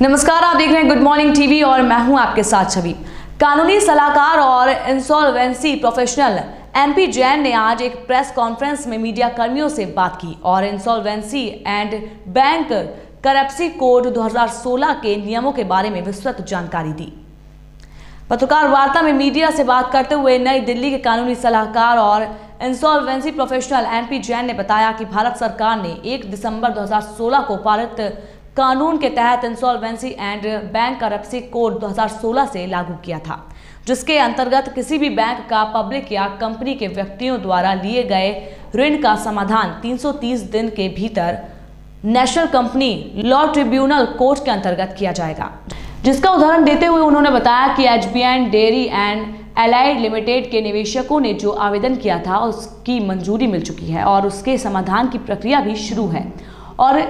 नमस्कार, आप देख रहे हैं गुड मॉर्निंग टीवी और मैं हूँ आपके साथ छवि। कानूनी सलाहकार और इंसॉल्वेंसी प्रोफेशनल एमपी जैन ने आज एक प्रेस कॉन्फ्रेंस में मीडिया कर्मियों से बात की और insolvency and bankruptcy code 2016 के नियमों के बारे में विस्तृत जानकारी दी। पत्रकार वार्ता में मीडिया से बात करते हुए नई दिल्ली के कानूनी सलाहकार और इंसॉल्वेंसी प्रोफेशनल एमपी जैन ने बताया कि भारत सरकार ने 1 दिसंबर 2016 को पारित कानून के तहत insolvency and bankruptcy code 2016 से लागू किया था, जिसके अंतर्गत किसी भी बैंक का पब्लिक या कंपनी के व्यक्तियों द्वारा लिए गए ऋण का समाधान 330 दिन के भीतर National Company Law Tribunal court के अंतर्गत किया जाएगा। जिसका उदाहरण देते हुए उन्होंने बताया कि H Dairy and Allied Limited के निवेशकों ने जो आवेदन किया था, उसकी मंजूरी मिल चुकी है और उसके समाधान की प्रक्रिया भी शुरू है। और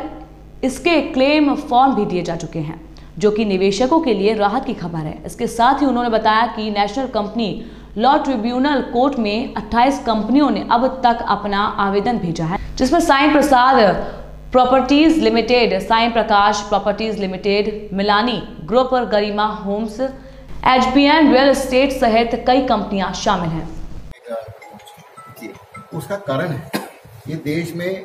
इसके क्लेम फॉर्म भी दिए जा चुके हैं, जो कि निवेशकों के लिए राहत की खबर है। इसके साथ ही उन्होंने बताया कि National Company Law Tribunal court में 28 कंपनियों ने अब तक अपना आवेदन भेजा है, जिसमें sign Prasad properties limited sign Prakash properties limited, Milani group और Garima homes H real estate सहित कई कंपनियाँ शामिल हैं। उसका कारण है, ये देश में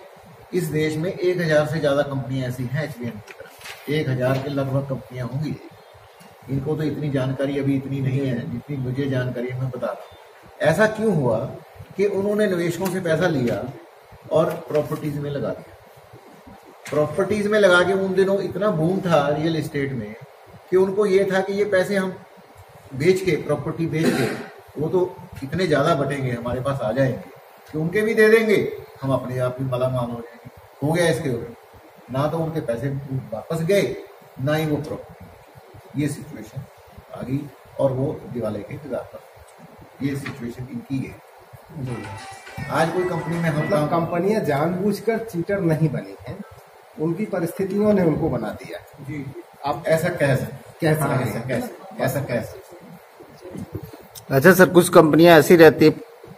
इस देश में एक हज़ार से ज़्यादा कंपनियाँ ऐसी हैं एच की तरफ़। एक हज़ार के लगभग कंपनियाँ होंगी। इनको तो इतनी जानकारी अभी इतनी नहीं है, जितनी मुझे जानकारी मैं बता रहा ऐसा क्यों हुआ कि उन्होंने निवेशकों से पैसा लिया और प्रॉपर्टीज़ में लगा दिया? प्रॉपर्टीज़ में लगा के उन दिनों इतना बूम था रियल इस्टेट में कि उनको ये था कि ये पैसे हम बेच के प्रॉपर्टी बेच के, वो तो इतने ज़्यादा बटेंगे, हमारे पास आ जाएँगे, कि उनके भी दे देंगे। हम अपने आप ही मालामाल हो जाएँगे। हो गया इसके ऊपर। ना तो उनके पैसे वापस गए ना ही वो प्रॉपर्टी। ये सिचुएशन आ गई और वो दिवाले के इंतज़ार पर। ये सिचुएशन इनकी है। आज कोई कंपनी में हम मतलब कंपनियाँ जानबूझकर चीटर नहीं बनी हैं। उनकी परिस्थितियों ने उनको बना दिया। जी। आप ऐसा कह सकते कैसे हाँ, ऐसा कह ऐसा कह सकते अच्छा सर कुछ कंपनियाँ ऐसी रहती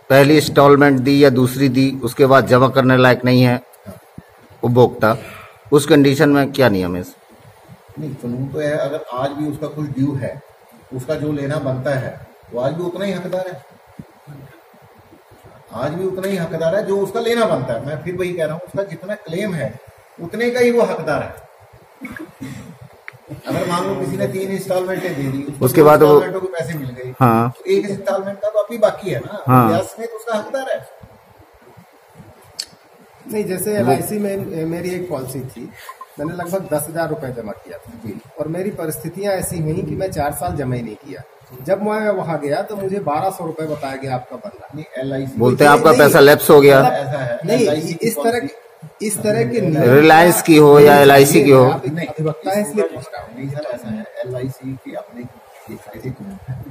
पहली इंस्टॉलमेंट दी या दूसरी दी, उसके बाद जमा करने लायक नहीं है, उपभोक्ता। उस कंडीशन में क्या नियम है नहीं, कानून तो है, अगर आज भी उसका कुछ ड्यू है, उसका जो लेना बनता है, वो आज भी उतना ही हकदार है। आज भी उतना ही हकदार है, जो उसका लेना बनता है। मैं फिर वही कह रहा हूँ, उसका जितना क्लेम है, उतने का ही वो हकदार है। मान लो किसी ने तीन इंस्टॉलमेंटें दे दी उसके बाद वो के पैसे मिल गए। हाँ। तो एक इंस्टॉलमेंट का तो अभी बाकी है ना। हाँ। ब्याज में तो उसका हकदार है। नहीं जैसे एलआईसी में मेरी एक पॉलिसी थी। मैंने लगभग दस हज़ार रुपए जमा किया था और मेरी परिस्थितियाँ ऐसी हुई कि मैं चार साल जमा ही नहीं किया। जब मैं वहाँ गया तो मुझे बारह सौ रुपए बताया गया आपका बन रहा नहीं एल आई सी बोलते हैं आपका पैसा लैप्स हो गया। ऐसा है नहीं इस तरह इस तरह के रिलायंस की हो या एलआईसी की हो। अधिवक्ता है इसलिए पूछ रहा हूँ। नहीं ऐसा है। एल आई सी की अपने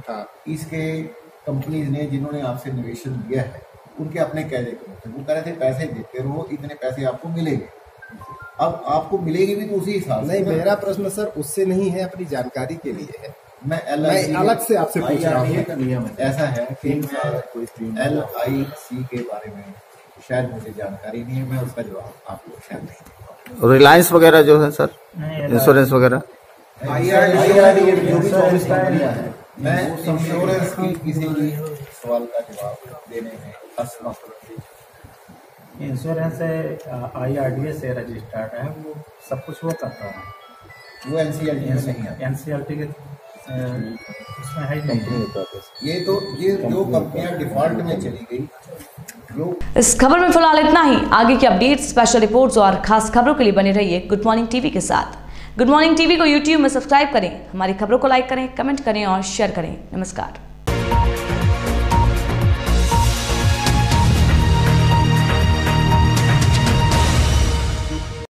हाँ। इसके कंपनीज़ ने जिन्होंने आपसे निवेशन लिया है उनके अपने कैदे थे वो कह रहे थे पैसे देते रहो इतने पैसे आपको मिलेंगे। अब आपको मिलेगी भी तो उसी हिसाब से नहीं मेरा प्रश्न सर उससे नहीं है अपनी जानकारी के लिए है। मैं एल मैं अलग से आपसे पूछ रहा हूँ। नियम ऐसा है कि एल आई सी के बारे में शायद मुझे जानकारी नहीं है मैं उसका जवाब आपको शायद नहीं रिलायंस वगैरह जो है सर? इंश्योरेंस वगैरह? मैं इंश्योरेंस की किसी भी सवाल का जवाब देने में असमर्थ insurance I R D A से रजिस्टर्ड है वो सब कुछ वो करता है। वो एनसीएलटी में नहीं है एन सी एल टी के उसमें है ही नहीं। ये तो ये जो कंपनियाँ डिफ़ॉल्ट में चली गई। इस खबर में फ़िलहाल इतना ही। आगे की अपडेट स्पेशल रिपोर्ट्स और खास खबरों के लिए बने रहिए गुड मॉर्निंग टीवी के साथ। गुड मॉर्निंग टीवी को यूट्यूब में सब्सक्राइब करें, हमारी खबरों को लाइक करें कमेंट करें और शेयर करें। नमस्कार।